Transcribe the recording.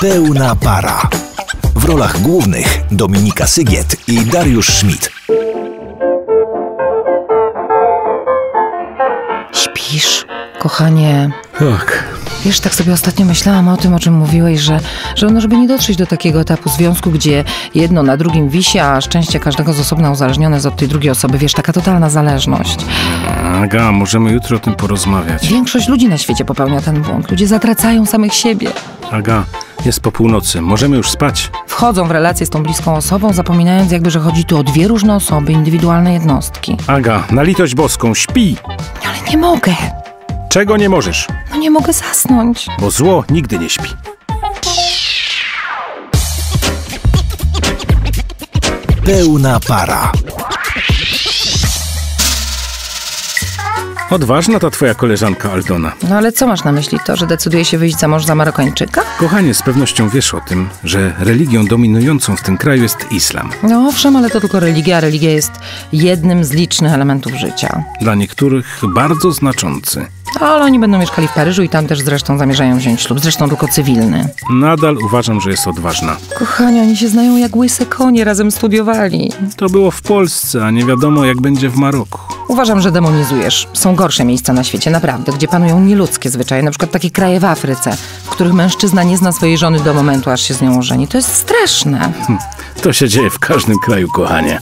Pełna para. W rolach głównych Dominika Sygiet i Dariusz Schmidt. Śpisz, kochanie. Tak. Wiesz, tak sobie ostatnio myślałam o tym, o czym mówiłeś, że, że no, żeby nie dotrzeć do takiego etapu związku, gdzie jedno na drugim wisi, a szczęście każdego z osobna uzależnione jest od tej drugiej osoby. Wiesz, taka totalna zależność. Aga, możemy jutro o tym porozmawiać. Większość ludzi na świecie popełnia ten błąd. Ludzie zatracają samych siebie. Aga, jest po północy. Możemy już spać. Wchodzą w relacje z tą bliską osobą, zapominając jakby, że chodzi tu o dwie różne osoby, indywidualne jednostki. Aga, na litość boską, śpi! Ale nie mogę. Czego nie możesz? No nie mogę zasnąć. Bo zło nigdy nie śpi. Pełna para. Odważna ta twoja koleżanka Aldona. No ale co masz na myśli? To, że decyduje się wyjść za mąż za Marokańczyka? Kochanie, z pewnością wiesz o tym, że religią dominującą w tym kraju jest islam. No owszem, ale to tylko religia. Religia jest jednym z licznych elementów życia. Dla niektórych bardzo znaczący. Ale oni będą mieszkali w Paryżu i tam też zresztą zamierzają wziąć ślub, zresztą tylko cywilny. Nadal uważam, że jest odważna. Kochani, oni się znają jak łyse konie, razem studiowali. To było w Polsce, a nie wiadomo jak będzie w Maroku. Uważam, że demonizujesz. Są gorsze miejsca na świecie, naprawdę, gdzie panują nieludzkie zwyczaje, na przykład takie kraje w Afryce, w których mężczyzna nie zna swojej żony do momentu, aż się z nią ożeni. To jest straszne. To się dzieje w każdym kraju, kochanie.